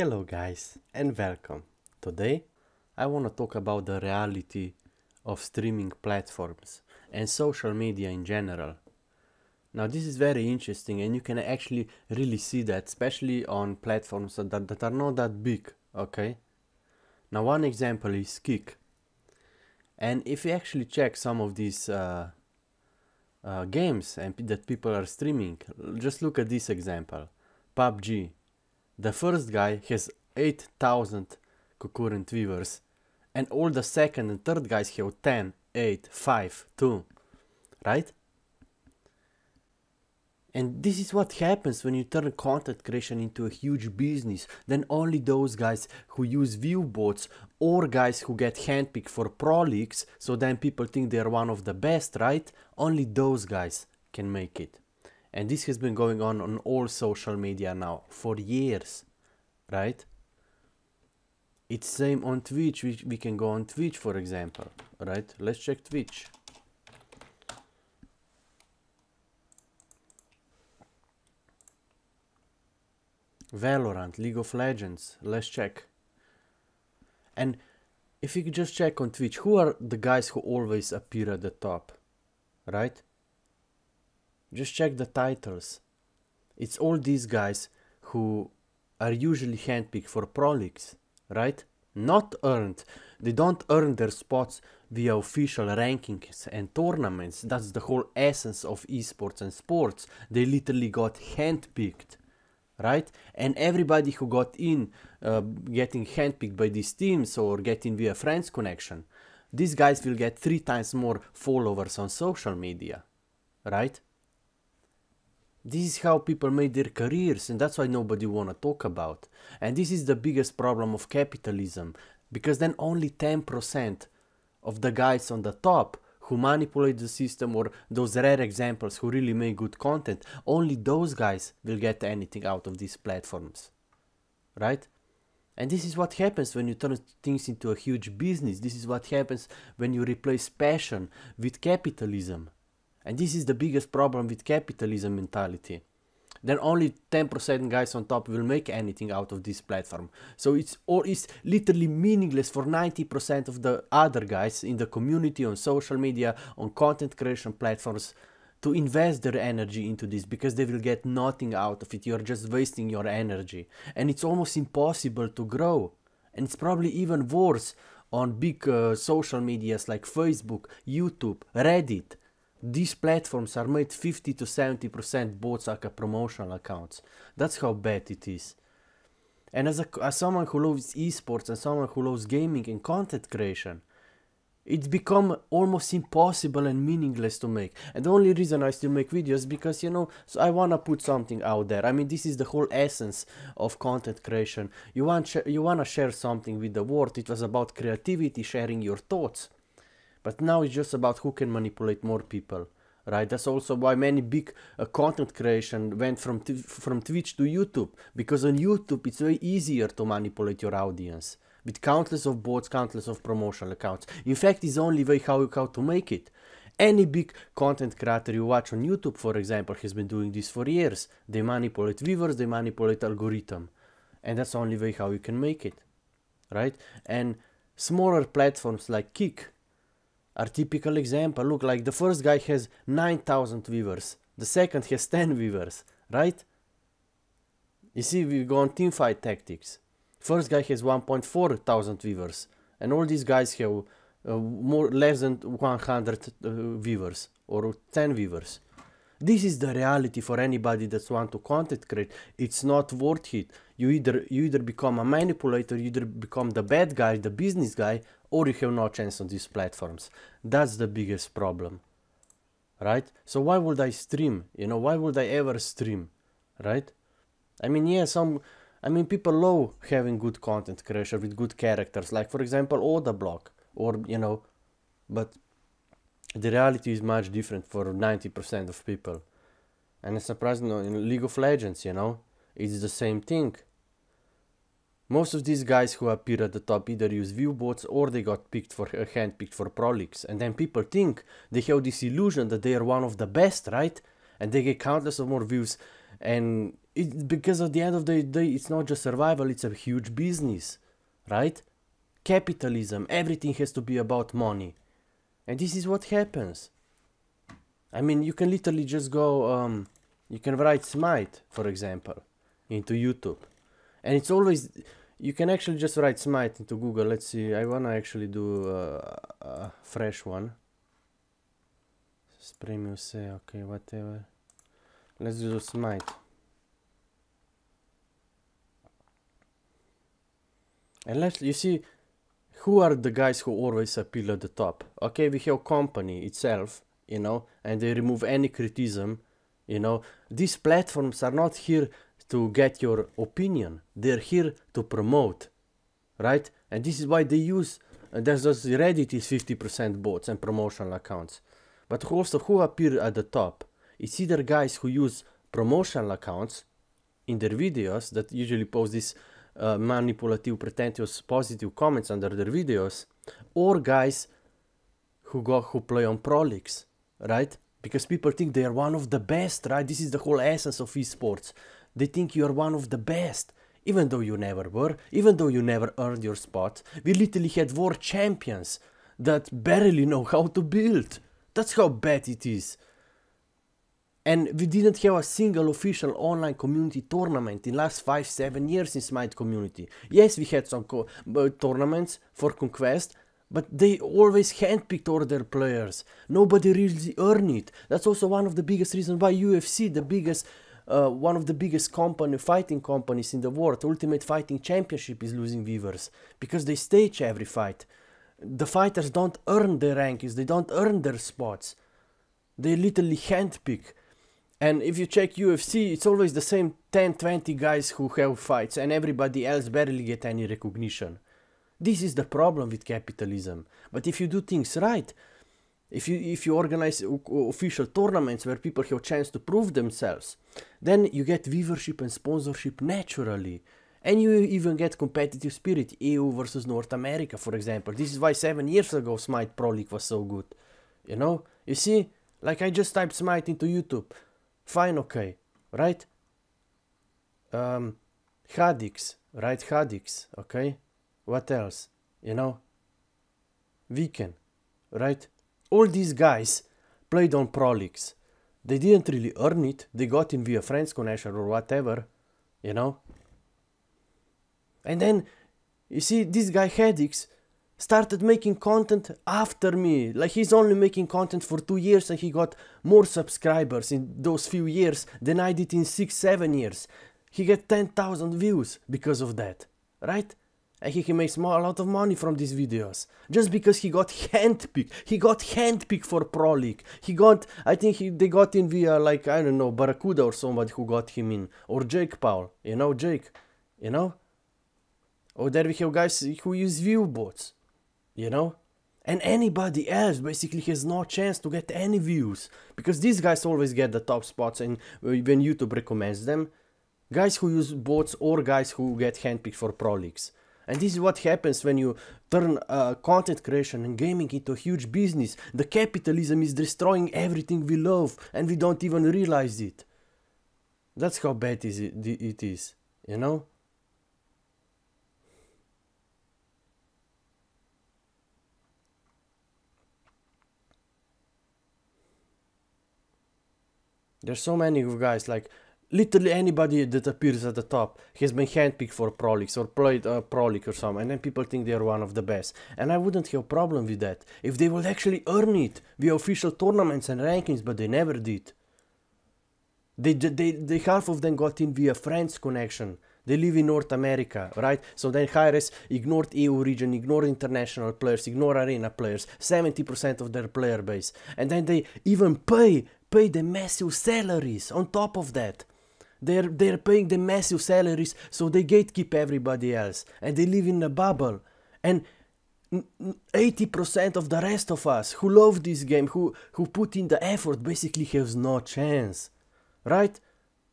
Hello guys and welcome. Today I want to talk about the reality of streaming platforms and social media in general. Now this is very interesting and you can actually really see that especially on platforms that, that are not that big, okay? Now one example is Kick. And if you actually check some of these uh, uh, games and that people are streaming, just look at this example. PUBG. The first guy has 8000 concurrent viewers and all the second and third guys have 10, 8, 5, 2, right? And this is what happens when you turn content creation into a huge business. Then only those guys who use view bots or guys who get handpicked for pro leagues, so then people think they're one of the best, right? Only those guys can make it. And this has been going on on all social media now for years, right? It's same on Twitch. We, we can go on Twitch, for example, right? Let's check Twitch. Valorant, League of Legends, let's check. And if you just check on Twitch, who are the guys who always appear at the top? Right? Just check the titles. It's all these guys who are usually handpicked for pro leagues, right? Not earned. They don't earn their spots via official rankings and tournaments. That's the whole essence of esports and sports. They literally got handpicked right? And everybody who got in, uh, getting handpicked by these teams or getting via friends connection, these guys will get three times more followers on social media, right? This is how people made their careers, and that's why nobody wanna talk about. And this is the biggest problem of capitalism, because then only 10% of the guys on the top who manipulate the system or those rare examples who really make good content, only those guys will get anything out of these platforms. Right? And this is what happens when you turn things into a huge business. This is what happens when you replace passion with capitalism. And this is the biggest problem with capitalism mentality then only 10% guys on top will make anything out of this platform. So it's or it's literally meaningless for 90% of the other guys in the community on social media, on content creation platforms to invest their energy into this because they will get nothing out of it. You're just wasting your energy. And it's almost impossible to grow. And it's probably even worse on big uh, social medias like Facebook, YouTube, Reddit these platforms are made 50 to 70% bots like a promotional accounts. That's how bad it is. And as, a, as someone who loves esports and someone who loves gaming and content creation, it's become almost impossible and meaningless to make. And the only reason I still make videos because you know so I wanna put something out there. I mean this is the whole essence of content creation. You want you wanna share something with the world. It was about creativity, sharing your thoughts. But now it's just about who can manipulate more people, right? That's also why many big uh, content creation went from from Twitch to YouTube because on YouTube it's way easier to manipulate your audience with countless of bots, countless of promotional accounts. In fact, it's only way how you how to make it. Any big content creator you watch on YouTube, for example, has been doing this for years. They manipulate viewers, they manipulate algorithm, and that's the only way how you can make it, right? And smaller platforms like Kick are typical example. Look, like the first guy has 9,000 viewers, the second has 10 viewers, right? You see, we go on teamfight tactics. First guy has 1.4 thousand viewers, and all these guys have uh, more less than 100 uh, viewers or 10 viewers. This is the reality for anybody that want to content create. It's not worth it. You either you either become a manipulator, you either become the bad guy, the business guy, or you have no chance on these platforms. That's the biggest problem. Right? So why would I stream? You know, why would I ever stream? Right? I mean, yeah, some I mean people love having good content creation with good characters, like for example Odablock, or you know, but the reality is much different for 90% of people. And it's surprising in League of Legends, you know, it's the same thing. Most of these guys who appear at the top either use view bots or they got picked for uh, handpicked for pro leagues. And then people think they have this illusion that they are one of the best, right? And they get countless of more views. And it because at the end of the day it's not just survival it's a huge business right? Capitalism everything has to be about money. And this is what happens. I mean you can literally just go um, you can write smite for example into youtube and it's always you can actually just write smite into google let's see i want to actually do uh, a, a fresh one Spremiu say okay, whatever. Let's do smite. And let's, you see, who are the guys who always appeal at the top? Okay, we have company itself, you know, and they remove any criticism, you know. These platforms are not here to get your opinion. They're here to promote, right? And this is why they use, uh, there's those Reddit is 50% bots and promotional accounts. But also who appear at the top? It's either guys who use promotional accounts in their videos that usually post these uh, manipulative, pretentious, positive comments under their videos, or guys who go who play on pro leagues, right? Because people think they are one of the best, right? This is the whole essence of esports. They think you are one of the best, even though you never were, even though you never earned your spot. We literally had war champions that barely know how to build. That's how bad it is. And we didn't have a single official online community tournament in last 5-7 years in Smite community. Yes, we had some uh, tournaments for Conquest, but they always handpicked all their players. Nobody really earned it. That's also one of the biggest reasons why UFC, the biggest, uh, one of the biggest company, fighting companies in the world, Ultimate Fighting Championship is losing viewers because they stage every fight the fighters don't earn their rankings, they don't earn their spots. They literally handpick. And if you check UFC, it's always the same 10 20 guys who have fights, and everybody else barely get any recognition. This is the problem with capitalism. But if you do things right, if you if you organize official tournaments where people have a chance to prove themselves, then you get viewership and sponsorship naturally. And you even get competitive spirit, EU versus North America, for example. This is why seven years ago Smite Pro League was so good. You know? You see? Like I just typed Smite into YouTube. Fine, okay. Right? Um, Hadix, right? Hadix, okay? What else? You know? Weekend, right? All these guys played on Pro Leagues. They didn't really earn it. They got in via friends connection or whatever, you know? And then, you see, this guy Hadix started making content after me. Like he's only making content for two years and he got more subscribers in those few years than I did in six, seven years. He get 10,000 views because of that, right? And he, he makes a lot of money from these videos. Just because he got handpicked. He got handpicked for Pro League. He got, I think he, they got in via like, I don't know, Barracuda or somebody who got him in. Or Jake Paul. You know, Jake. You know? Or there we have guys who use view bots, you know? And anybody else basically has no chance to get any views. Because these guys always get the top spots and uh, when YouTube recommends them. Guys who use bots or guys who get handpicked for pro leagues. And this is what happens when you turn uh, content creation and gaming into a huge business. The capitalism is destroying everything we love and we don't even realize it. That's how bad is it, it is, you know? There's so many guys, like literally anybody that appears at the top has been handpicked for Pro Leagues or played uh, Pro League or something, and then people think they're one of the best. And I wouldn't have a problem with that if they would actually earn it via official tournaments and rankings, but they never did. They, they, they half of them got in via friends connection. They live in North America, right? So then Hi-Rez ignored EU region, ignored international players, ignore arena players, 70% of their player base. And then they even pay pay the massive salaries on top of that. They're, they're paying the massive salaries so they gatekeep everybody else and they live in a bubble. And 80% of the rest of us who love this game, who, who put in the effort, basically has no chance. Right?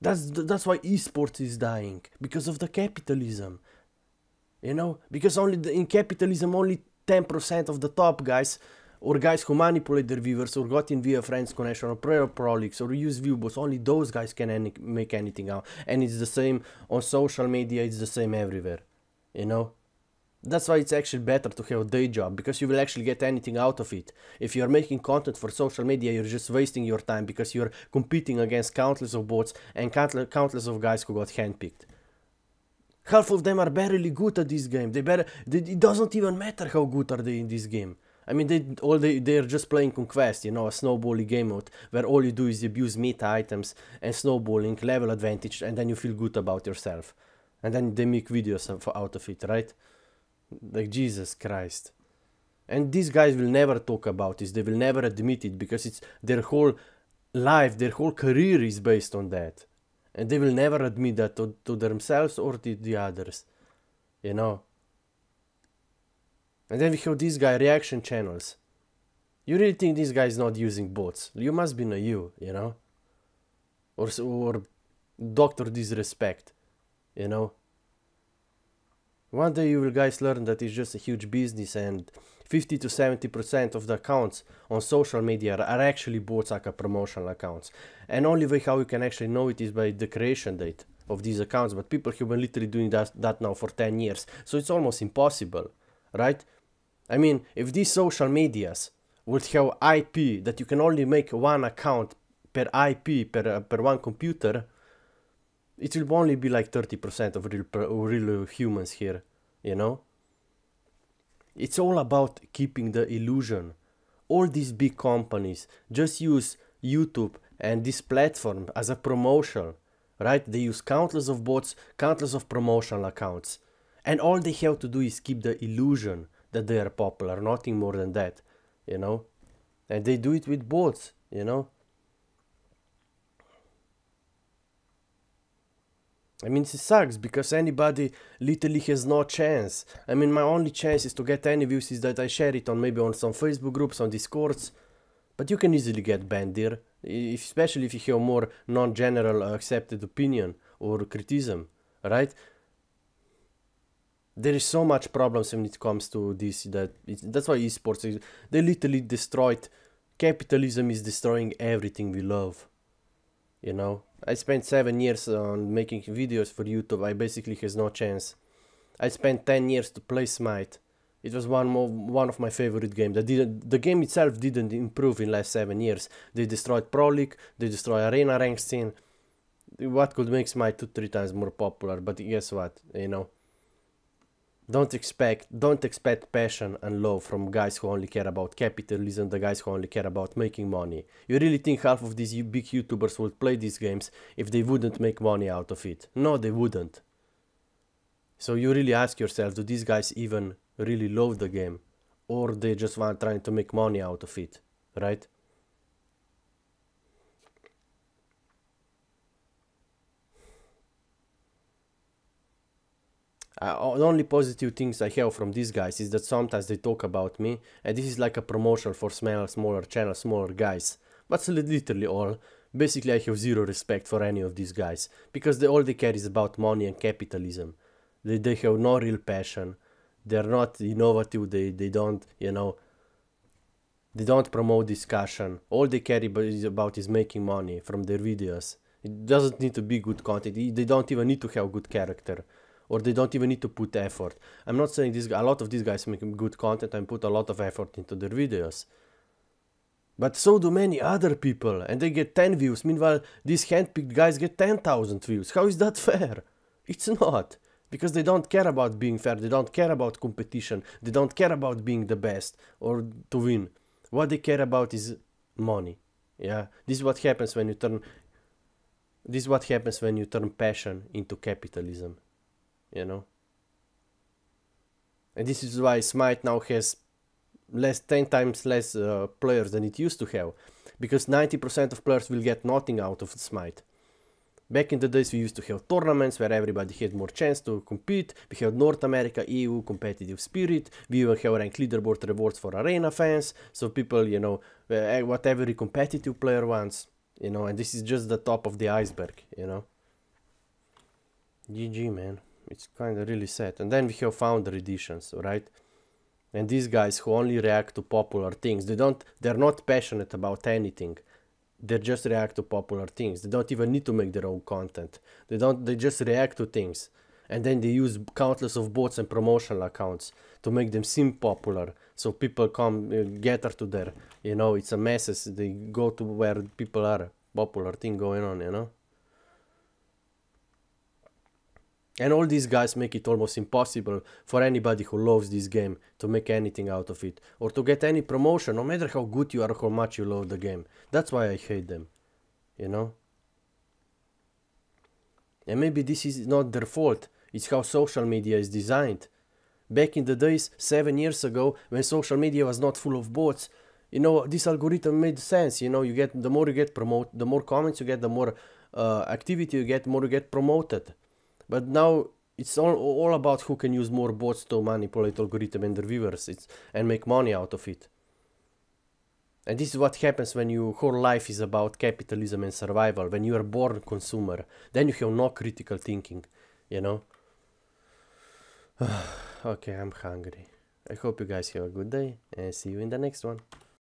That's, that's why esports is dying, because of the capitalism. You know, because only the, in capitalism, only 10% of the top guys or guys who manipulate their viewers or got in via friends connection or prayer prolix or use viewbots only those guys can any, make anything out. And it's the same on social media it's the same everywhere you know? That's why it's actually better to have a day job because you will actually get anything out of it. If you're making content for social media you're just wasting your time because you're competing against countless of bots and countless of guys who got handpicked. Half of them are barely good at this game. They better they, it doesn't even matter how good are they in this game I mean, they all they they're just playing Conquest, you know, a snowballing game mode where all you do is abuse meta items and snowballing, level advantage, and then you feel good about yourself, and then they make videos out of it, right? Like Jesus Christ. And these guys will never talk about this. They will never admit it because it's their whole life, their whole career is based on that, and they will never admit that to, to themselves or to the others, you know. And then we have this guy, reaction channels. You really think this guy is not using bots? You must be naive, you you know? Or, or doctor disrespect, you know? One day you will guys learn that it's just a huge business and 50 to 70% of the accounts on social media are actually bots like a promotional accounts. And only way how you can actually know it is by the creation date of these accounts. But people have been literally doing that, that now for 10 years. So it's almost impossible, right? I mean, if these social medias would have IP that you can only make one account per IP per uh, per one computer, it will only be like 30% of real real humans here, you know? It's all about keeping the illusion. All these big companies just use YouTube and this platform as a promotion, right? They use countless of bots, countless of promotional accounts. And all they have to do is keep the illusion that they are popular, nothing more than that, you know. And they do it with bots, you know. I mean, it sucks because anybody literally has no chance. I mean, my only chance is to get any views is that I share it on maybe on some Facebook groups, on Discords. But you can easily get banned there, especially if you have more non-general uh, accepted opinion or criticism, right? There is so much problems when it comes to this that that's why esports is, they literally destroyed capitalism is destroying everything we love you know i spent seven years on making videos for youtube i basically has no chance i spent 10 years to play smite it was one more, one of my favorite games. That didn't the game itself didn't improve in last seven years. They destroyed Pro League, they destroyed Arena rank scene. What could make Smite two three times more popular? But guess what? You know, don't expect don't expect passion and love from guys who only care about capitalism the guys who only care about making money. You really think half of these big youtubers would play these games if they wouldn't make money out of it? No they wouldn't. So you really ask yourself do these guys even really love the game? Or they just want trying to make money out of it right uh, the only positive things I have from these guys is that sometimes they talk about me, and this is like a promotion for smaller, smaller channels, smaller guys. But literally all. Basically, I have zero respect for any of these guys because they, all they care is about money and capitalism. They, they have no real passion. They're not innovative. They, they don't, you know, they don't promote discussion. All they care is about is making money from their videos. It doesn't need to be good content. They don't even need to have good character or they don't even need to put effort. I'm not saying this a lot of these guys make good content and put a lot of effort into their videos. But so do many other people and they get 10 views. Meanwhile, these handpicked guys get 10,000 views. How is that fair? It's not. Because they don't care about being fair, they don't care about competition, they don't care about being the best or to win. What they care about is money. Yeah, this is what happens when you turn this is what happens when you turn passion into capitalism you know. And this is why Smite now has less 10 times less uh, players than it used to have because 90% of players will get nothing out of Smite. Back in the days we used to have tournaments where everybody had more chance to compete, we had North America, EU, competitive spirit, we even have rank leaderboard rewards for arena fans, so people, you know, uh, what every competitive player wants, you know, and this is just the top of the iceberg, you know. GG man it's kind of really sad. And then we have founder editions, right? And these guys who only react to popular things, they don't they're not passionate about anything. They just react to popular things. They don't even need to make their own content. They don't they just react to things. And then they use countless of bots and promotional accounts to make them seem popular. So people come uh, gather to there. You know, it's a masses. They go to where people are. Popular thing going on, you know. And all these guys make it almost impossible for anybody who loves this game to make anything out of it or to get any promotion, no matter how good you are, or how much you love the game. That's why I hate them, you know? And maybe this is not their fault, it's how social media is designed. Back in the days, seven years ago, when social media was not full of bots, you know, this algorithm made sense. You know, you get the more you get promoted, the more comments you get, the more uh, activity you get, the more you get promoted but now it's all, all about who can use more bots to manipulate algorithm and the viewers it's, and make money out of it. And this is what happens when your whole life is about capitalism and survival. When you are born consumer, then you have no critical thinking, you know. okay, I'm hungry. I hope you guys have a good day and see you in the next one.